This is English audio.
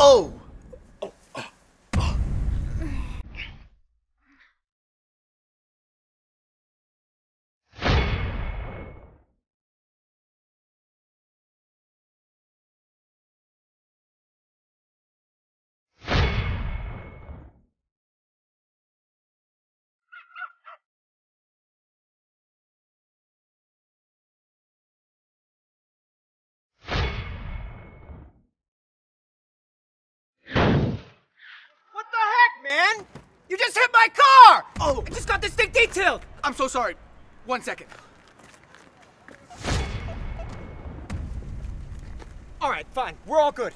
Oh! Man? You just hit my car! Oh. I just got this thing detailed! I'm so sorry. One second. Alright, fine. We're all good.